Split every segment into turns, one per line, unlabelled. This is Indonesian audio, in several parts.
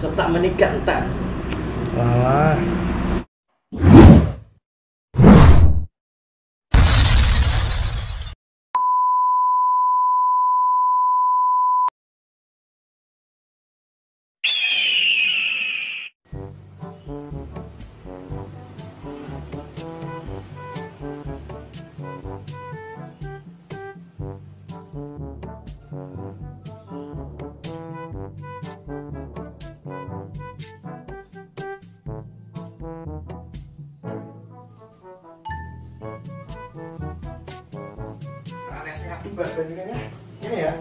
Sok menikah entar.
Walah. Bandingannya. Ini ya.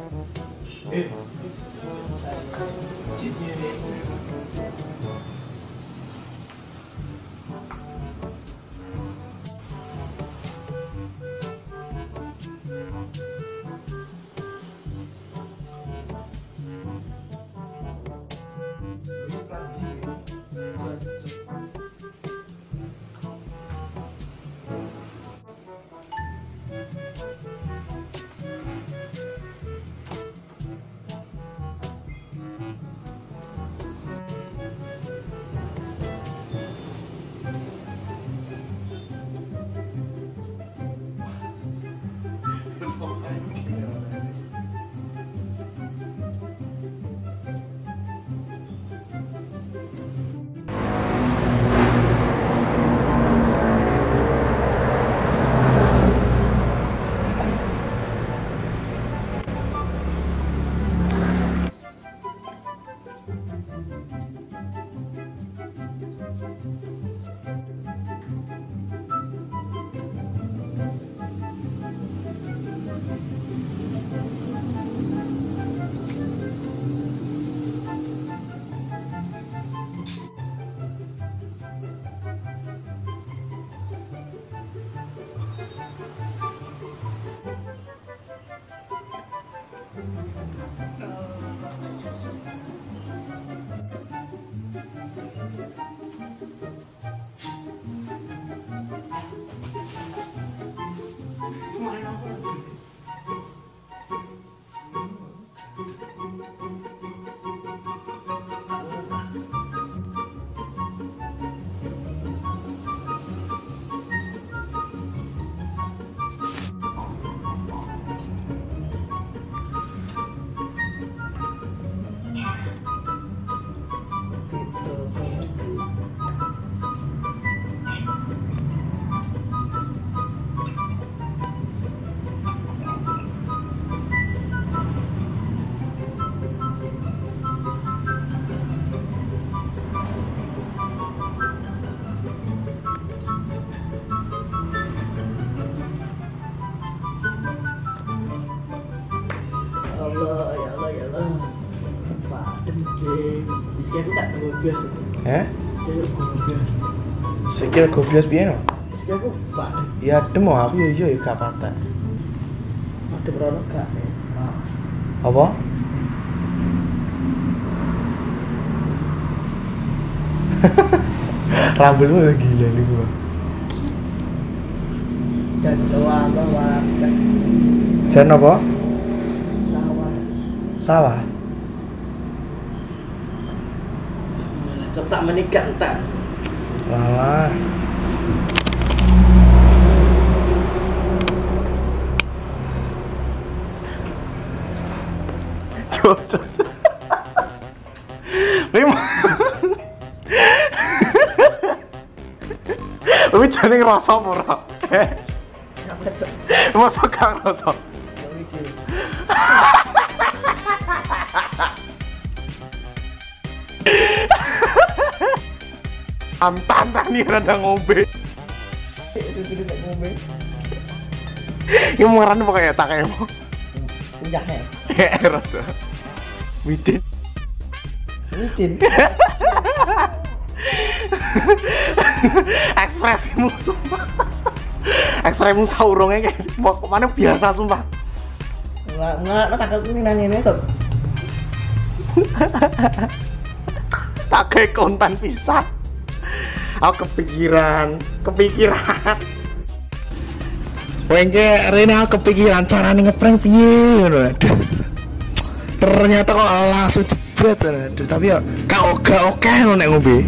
Eh.
Biasa.
Eh? Sikil gobios piye no?
Bisa aku pak.
Ya demo aku yo yo gak patah.
Ada berono gak? Ah.
Apa? Rambutmu udah gila nih semua.
Dan doa bahwa kan
Jan apa?
sawah.
Sawah.
Sok sak menikah entar.
Walah. Coba. Memang. Tapi jane ngerasa apa ora? Masa gak ngerasa? Antantang nih rada ngombe.
Itu tidak ngombe.
Ini mengeran pokoknya tak kayak mau.
Puncak ya.
Rada. Widin.
Rutin.
Ekspresimu sumpah. Ekspresimu saurungnya kayak mau ke mana biasa sumpah.
Enggak, enggak, lo takut ini nangin sob.
Tak kayak konten pisah. Aku kepikiran, kepikiran. Wengke Rena kepikiran cara nih ngeprank piye ngono. Aduh. Ternyata kok langsung jebret aduh tapi ya gak oke oke lo nek ngombe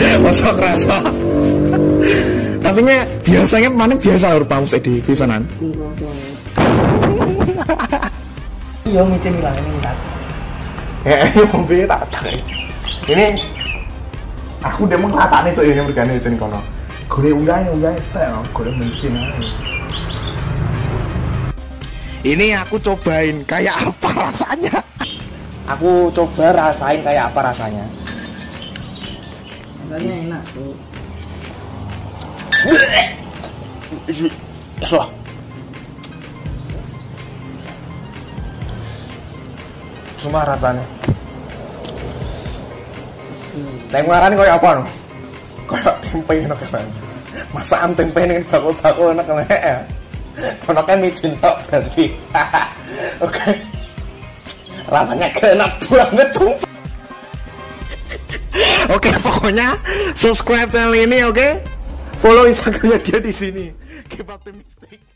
aku
masa kerasa tapi nya biasanya mana biasa harus pamus di pisanan.
Iya micin lah ini tak.
eh ngombe tak tak ini aku udah ngerasane cok ini mergane sini kono golek uyah uyah teh golek mencin ae. ini aku cobain kayak apa rasanya aku coba rasain kayak apa rasanya
Rasanya enak tuh.
Wah. Cuma rasanya. Nek ngarani koyo apa no? Koyo tempe no kan. Masakan tempe ini bakul-bakul enak kan ya. Kono kan micin tok berarti. Oke. Rasanya enak banget sumpah. Oke, pokoknya subscribe channel ini, oke? Follow Instagramnya dia di sini. Keep up the mistake.